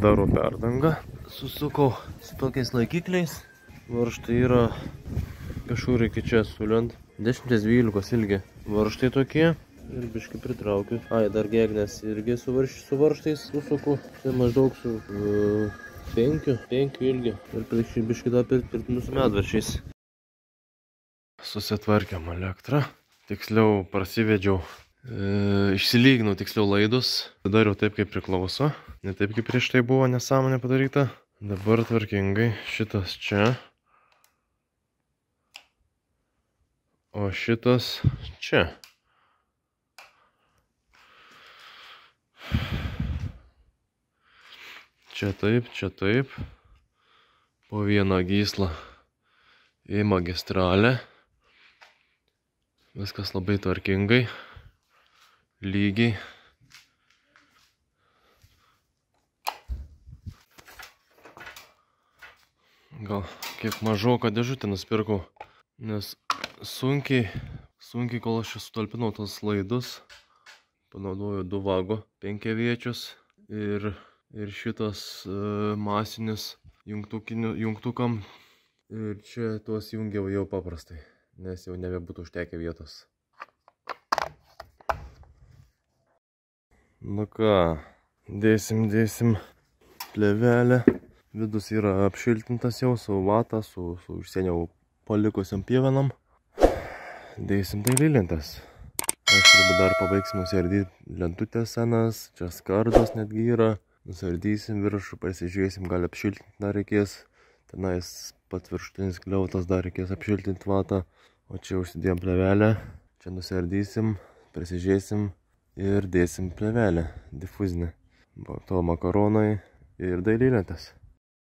darau perdangą. Susukau su tokiais laikikliais. Varžtai yra kažkur iki čia sulent. 10-12 ilgi. Varžtai tokie. Ir biškai pritraukiu. Ai, dar gegnės irgi su, varš, su varžtais susuku. Tai maždaug su uh, 5, 5 ilgi. Ir biškai, biškai dar pritvirtinu su medvaršiais. Susitvarkėm elektrą. Tiksliau prasivedžiau. E, išsilyginau tiksliau laidus. Dariau taip, kaip priklauso. Ne taip, kaip prieš tai buvo nesąmonė padaryta. Dabar tvarkingai. Šitas čia. O šitas čia. Čia taip, čia taip. Po vieną gyslą į magistralę. Viskas labai tvarkingai, lygiai. Gal kiek mažoką dėžutę nusipirkau, nes sunkiai, sunkiai kol aš sutalpinau tos laidus, panaudoju du vago penkiaviečius ir ir šitas e, masinis jungtukam. Ir čia tuos jungiau jau paprastai, nes jau nebebūtų užtekę vietos. Nu ką, dėsim, dėsim plevelę. Vidus yra apšiltintas jau su vata, su, su užsienio palikusiam pievenam. Dėsim tai lylintas. Aišku, dabar dar pabaigsim nusiardyti lentutės senas, čia skardos netgi yra nusardysim viršų, pasižiūrėsim, gal apšiltinti dar reikės. Tenais pats viršutinis kliautas dar reikės apšiltinti vatą. O čia užsidėjom plevelę, čia nusardysim, prisižiūrėsim ir dėsim plevelę difuzinę. To makaronai ir dailylėtas.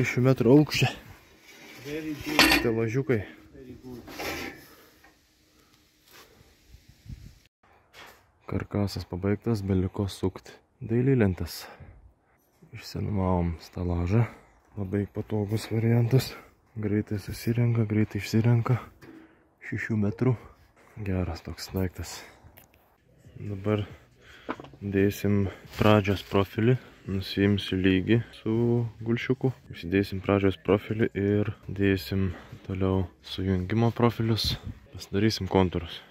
6 metrų aukščio. Šitie lažiukai. Karkasas pabaigtas, beliko sukti dailylentas. Išsinumavom stalažą. Labai patogus variantas. Greitai susirenka, greitai išsirenka. 6 metrų. Geras toks daiktas. Dabar dėsim pradžios profilį. Nusiimsiu lygį su gulšiuku. Užsidėsim pradžios profilį ir dėsim toliau sujungimo profilius. Pasidarysim kontūrus.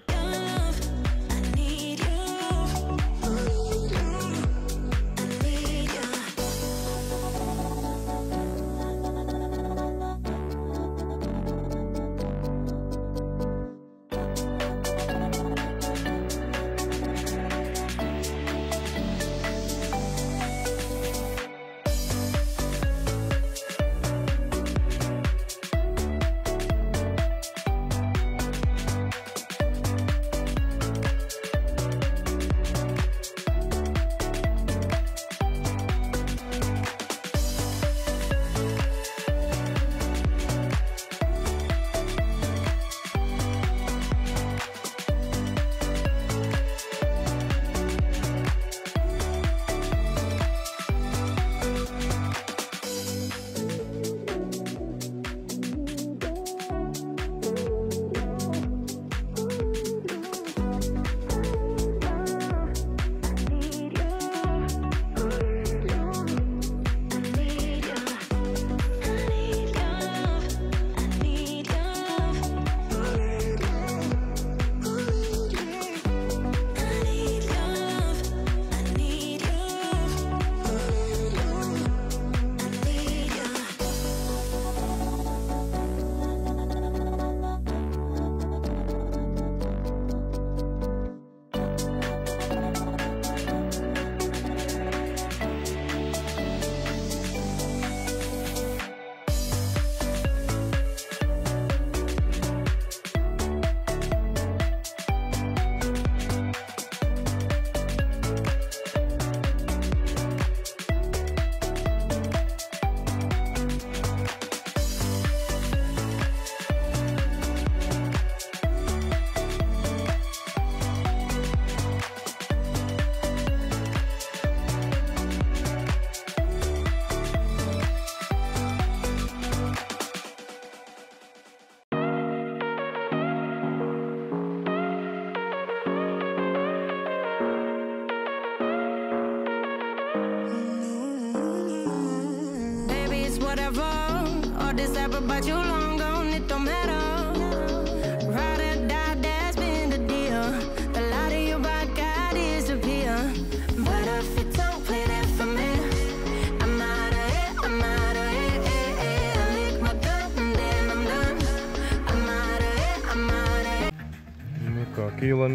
You long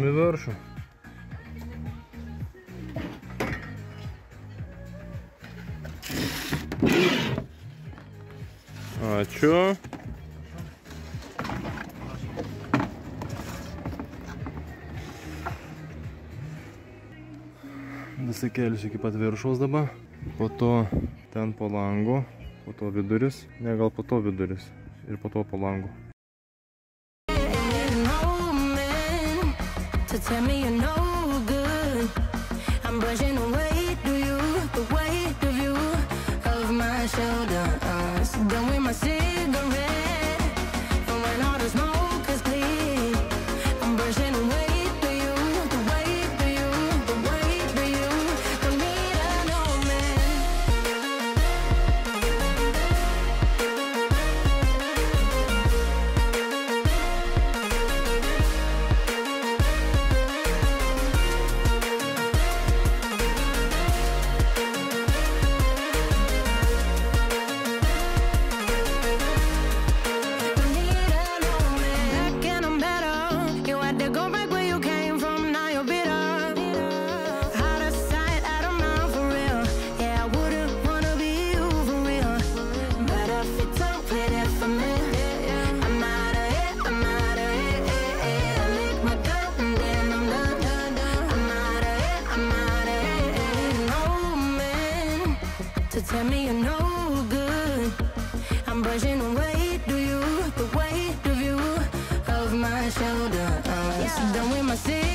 the you viršų. Nusikelsiu iki pat viršaus dabar. Po to ten po langu. Po to viduris. Ne, gal po to viduris. Ir po to po man to tell me you're no to tell me you're no good. I'm brushing away to you, the weight of you, of my shoulders. Done with my cigarette,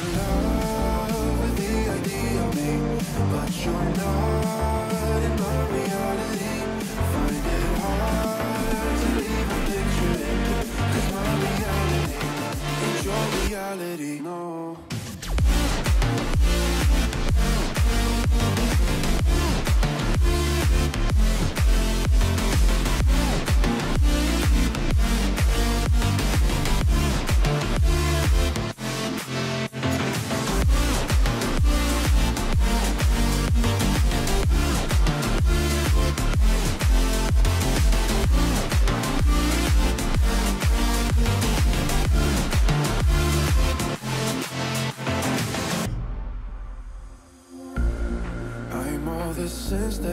you know.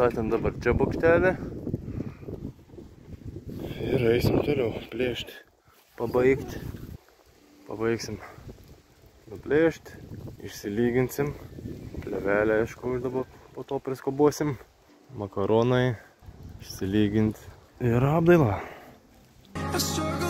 pastatėm dabar čia bokštelę. Ir eisim toliau plėšti. Pabaigti. Pabaigsim. Nuplėšti. Išsilyginsim. Plevelę, aišku, dabar po to priskobuosim. Makaronai. Išsilyginti. Ir apdaila. A circle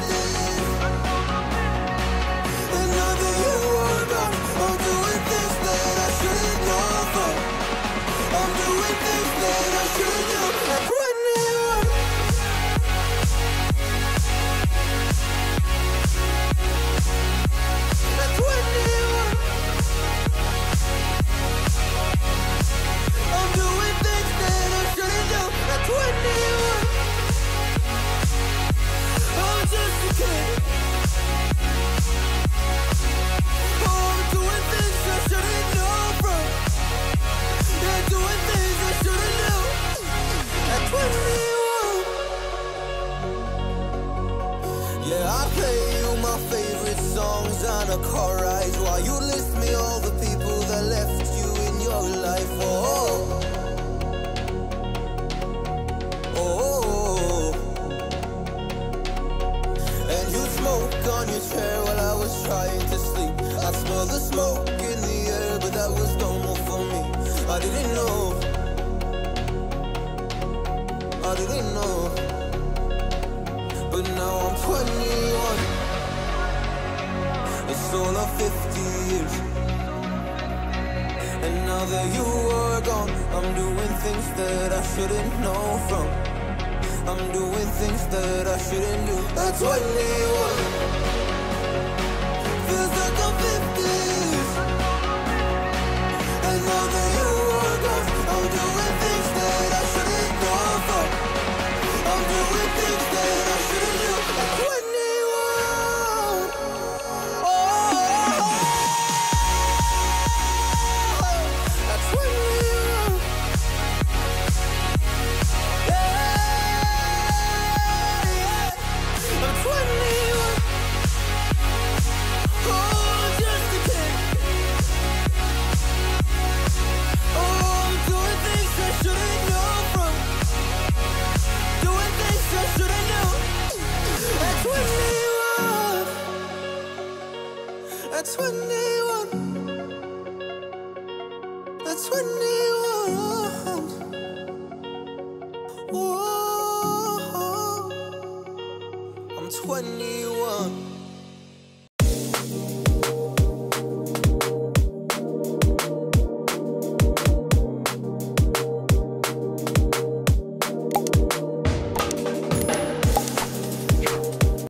shouldn't do. That's what they